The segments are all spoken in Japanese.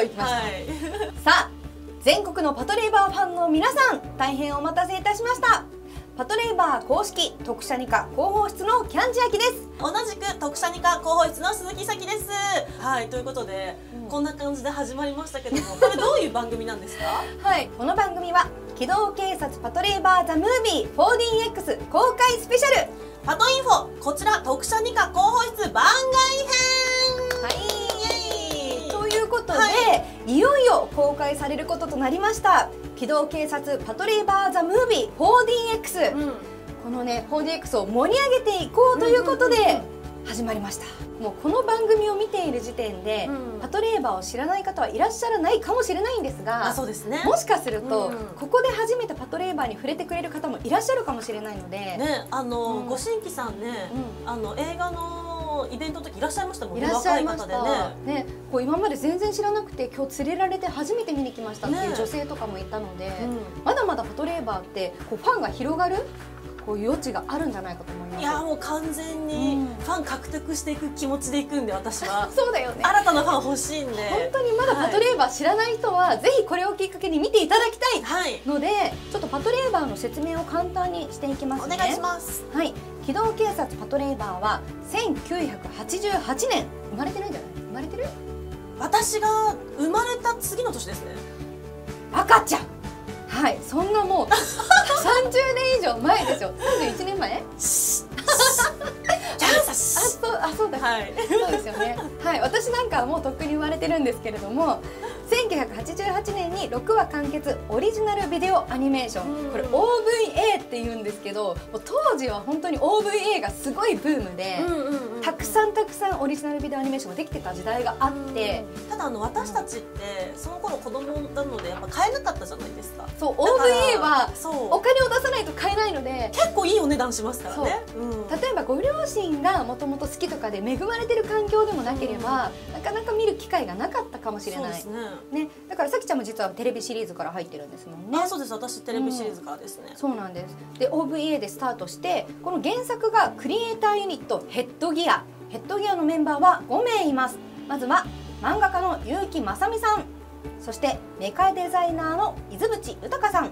といきました、はい。さあ全国のパトレーバーファンの皆さん大変お待たせいたしました。パトレーバー公式特殊二課広報室のキャンジアキです。同じく特殊二課広報室の鈴木咲です。はいということで、うん。こんな感じで始まりましたけどもこれどういう番組なんですか？はいこの番組は機動警察パトレーバーザムービー 4DX 公開スペシャル。パトインフォこちら特殊二課広報室番外は編。いとい。うことで、、はい。よいよ公開されることとなりました。機動警察パトレーバーザムービー 4DX、うん。このね 4DX を盛り上げていこうということで始まりました。もうこの番組を見ている時点で、うん。パトレーバーを知らない方はいらっしゃらないかもしれないんですがあそうですね。もしかすると、うん。ここで初めてパトレーバーに触れてくれる方もいらっしゃるかもしれないので、ねあの、うん。ご新規さんね、あの映画のイベントの時いらっしゃいましたもんねいらっしゃいまし若たね。ねこう今まで全然知らなくて今日連れられて初めて見に来ましたっていうね。女性とかもいたので、うまだまだパトレーバーってこうファンが広がるこういう余地があるんじゃないかと思います。んいやもう完全にうん。ファン獲得していく気持ちでいくんで私は。そうだよね。新たなファン欲しいんで。本当にまだパトレーバー知らない人は、ぜひこれをきっかけに見ていただきたいはいのでちょっとパトレーバーの説明を簡単にしていきますね。お願いします。はい機動警察パトレーバーは1988年。生まれてないんじゃない？生まれてる？私が生まれた次の年ですね。赤ちゃん。はいそんなもう 30年以上前ですよ。31年前？あス。そうあそうだ、はい。そうですよね。はい私なんかはもうとっくに生まれてるんですけれども1988年に6話完結オリジナルビデオアニメーション、うん。これ OVA って言うんですけど当時は本当に OVA がすごいブームで、たくさんたくさんオリジナルビデオアニメーションができてた時代があって、ただあの私たちってその頃子供なのでやっぱ買えなかったじゃないですか。そう OVA はお金を出さないと買えないので。結構いいお値段しますからね。う。ん。例えばご両親がもともと好きとかで恵まれてる環境でもなければ、なかなか見る機会がなかったかもしれない。そうですねね、だからさきちゃんも実はテレビシリーズから入ってるんですもんね。あそうです。私テレビシリーズからですね。そうなんです。で OVA でスタートしてこの原作がクリエイターユニットヘッドギア。ヘッドギアのメンバーは5名います。まずは漫画家の結城正美さん。そしてメカデザイナーの伊豆淵豊さん。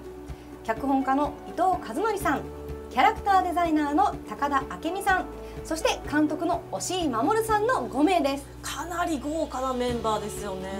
脚本家の伊藤和則さん。キャラクターデザイナーの高田明美さんそして監督の押井守さんの5名です。かなり豪華なメンバーですよね、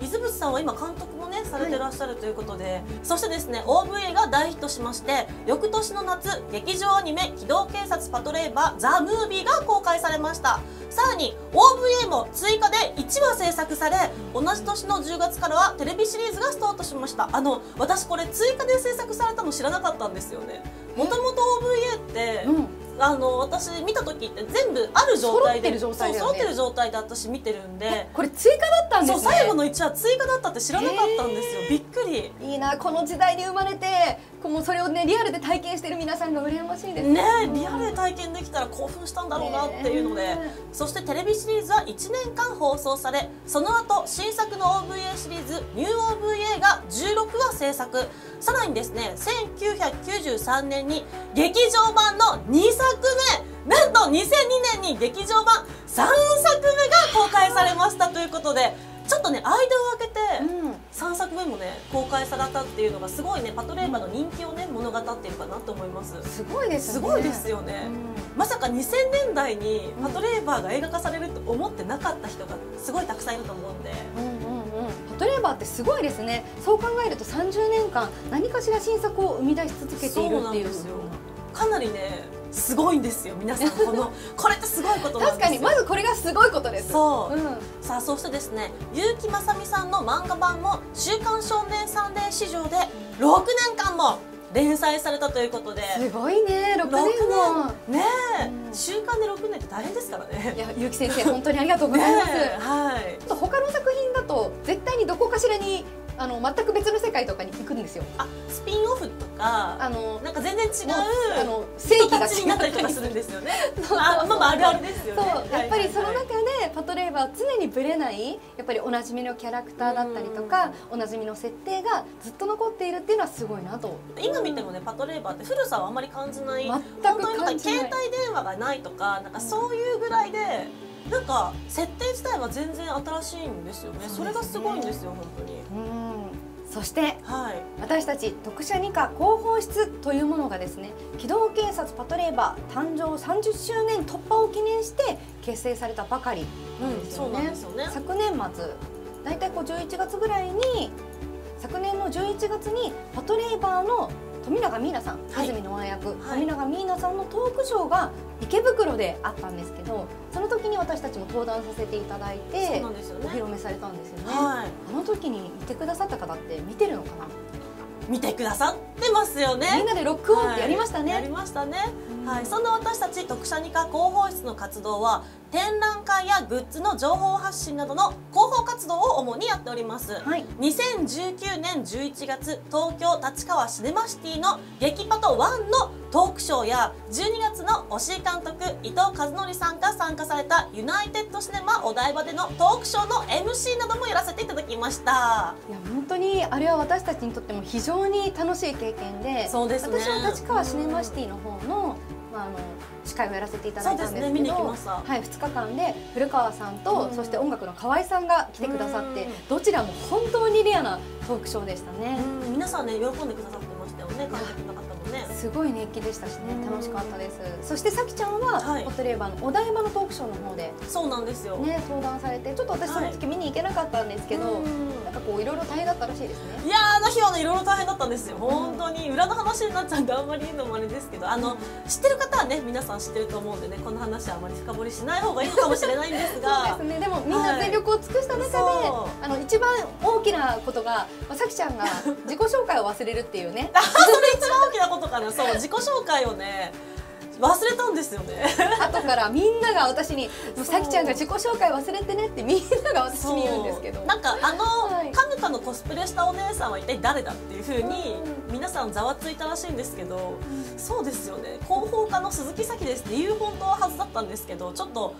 伊豆淵さんは今監督もねされてらっしゃるということで、そしてですね OVA が大ヒットしまして翌年の夏劇場アニメ「機動警察パトレーバーザ・ムービーが公開されました。さらに OVA も追加で1話制作され同じ年の10月からはテレビシリーズがスタートしました。あの私これ追加で制作されたの知らなかったんですよね。もともと OVA って、うんあの私見た時って全部ある状態で揃ってる状態ね。そう揃ってる状態で私見てるんでこれ追加だったんですね。そう最後の1話追加だったって知らなかったんですよ。びっくり。いいなこの時代に生まれてもうそれをねリアルで体験してる皆さんが羨ましいです。ねえリアルで体験できたら興奮したんだろうなっていうので、ねそしてテレビシリーズは1年間放送されその後新作の OVA シリーズニュー OVA が16話制作。さらにですね1993年に劇場版の2作目なんと2002年に劇場版3作目が公開されましたということでちょっとね間を空けて、うん3作目もね公開されたっていうのがすごいねパトレーバーの人気をね物語っているかなと思います。すごいですね。すごいですよね、まさか2000年代にパトレーバーが映画化されると思ってなかった人がすごいたくさんいると思うんで。うんうんうん。パトレーバーってすごいですね。そう考えると30年間何かしら新作を生み出し続けているっていう。そうなんですよ。かなりねすごいんですよ皆さん。この これってすごいことなん確ですよ。かにまずこれがすごいことです。そう、うんさあそしてですね結城正美さんの漫画版も「週刊少年サンデー」史上で6年間も連載されたということで。すごいね6年も。ねえ、うん。週刊で6年って大変ですからね。いや結城先生本当にありがとうございます、はい。ちょっと他の作品だと絶対にどこかしらにあの全く別の世界とかに行くんですよ。あスピンオフとかあのなんか全然違うあの正がたちになったりとかするんですよね。あまあまああるあるですよそうねやっぱりその中でパトレーバーは常にブレないやっぱりおなじみのキャラクターだったりとかおなじみの設定がずっと残っているっていうのはすごいなと。今見てもねパトレーバーって古さはあんまり感じない。全く携帯電話がないとかなんかそういうぐらいでなんか設定自体は全然新しいんですよね。ね。それがすごいんですよ本当に。うん。そしてはい。私たち特殊二課広報室というものがですね機動警察パトレーバー誕生30周年突破を記念して結成されたばかりなんですよそうなんねですよね。昨年末。大体こう11月ぐらいに昨年の11月にパトレーバーの富永美奈さん、はい。安住の親役、はい。富永美奈さんのトークショーが池袋であったんですけどその時に私たちも登壇させていただいてお披露目されたんですよね、はい。あの時に見てくださった方って見てるのかな？見てくださってますよね。みんなでロックオンってやりましたね、はい。やりましたね。うん。はい、そんな私たち特殊二課広報室の活動は展覧会やグッズの情報発信などの広報活動を主にやっております、はい。2019年11月東京立川シネマシティの劇パト1のトークショーや12月の押井監督伊藤和則さんが参加されたユナイテッドシネマお台場でのトークショーの MC などもやらせていただきました。いや本当にあれは私たちにとっても非常に楽しい経験でそうですね。私は立川シネマシティの方の,、まあ、あの司会をやらせていただいたんですけどそうですね。見に行きました。はい、2日間で古川さんと、うん。そして音楽の河合さんが来てくださって、うん。どちらも本当にレアなトークショーでしたね、うん。皆さんね喜んでくださってましたよね観客の方すごい熱気でしたしねうん。楽しかったです。そしてさきちゃんは、はい。ホットレーバーのお台場のトークショーの方でそうなんですよ、ね登壇されてちょっと私その時見に行けなかったんですけど、うん。なんかこういろいろ大変だったらしいですね。いやーあの日はねいろいろ大変だったんですよ。本当に裏の話になっちゃうんであんまり言うのもあれですけどあの知ってる方はね皆さん知ってると思うんでねこの話はあまり深掘りしない方がいいのかもしれないんですが。そうですね。でもみんな全力を尽くした中で、そう。あの一番大きなことが、まあ、さきちゃんが自己紹介を忘れるっていうね。あそれ一番大きなことかなそう自己紹介をね忘れたんですよね。後からみんなが私に「もうそう。さきちゃんが自己紹介忘れてね」ってみんなが私に言うんですけど。なんかあの、はい。カヌカのコスプレしたお姉さんは一体誰だっていうふうにう皆さんざわついたらしいんですけど、そうですよね。広報課の鈴木咲ですっていう本当ははずだったんですけどちょっと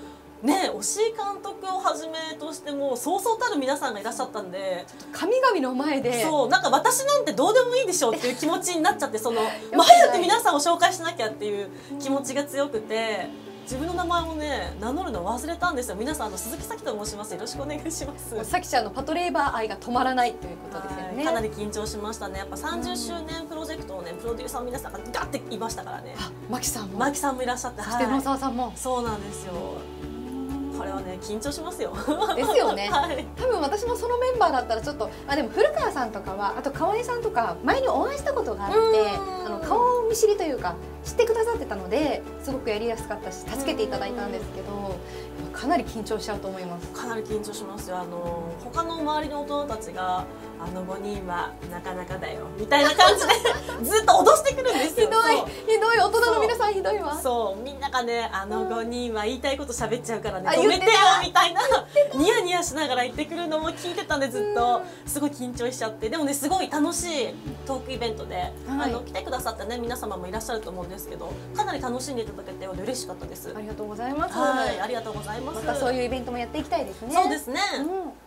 ね押井監督をはじめとしてもうそうそうたる皆さんがいらっしゃったんで。神々の前で。そうなんか私なんてどうでもいいでしょうっていう気持ちになっちゃってその、早く皆さんを紹介しなきゃっていう気持ちが強くて。自分の名前をね名乗るの忘れたんですよ。皆さんあの鈴木咲と申します。よろしくお願いします。もうさきちゃんのパトレーバー愛が止まらないということですよね。はいかなり緊張しましたね。やっぱ30周年プロジェクトをねプロデューサーの皆さんがガッていましたからね。あマキさんも。マキさんもいらっしゃってそしてはい野沢さんも、そうなんですよはね緊張しますよ。ですよね。はい。多分私もそのメンバーだったらちょっとあでも古川さんとかはあと河合さんとか前にお会いしたことがあってうん。あの顔見知りというか知ってくださってたのですごくやりやすかったし助けていただいたんですけどかなり緊張しちゃうと思います。かなり緊張しますよ。あの他の周りの大人たちがあの5人はなかなかだよ。みたいな感じで ずっと脅してくるんですよ。ひどい。ひどい大人の皆さんひどいわ。そう。みんながねあの5人は言いたいこと喋っちゃうからねあ止めてよみたいな。ニヤニヤしながら言ってくるのも聞いてたんでずっと。すごい緊張しちゃって。でもねすごい楽しいトークイベントで、はい。あの来てくださったね皆様もいらっしゃると思うんですけどかなり楽しんでいただけて嬉しかったです。ありがとうございます、はいありがとうございます。またそういうイベントもやっていきたいですね。そうですね、うん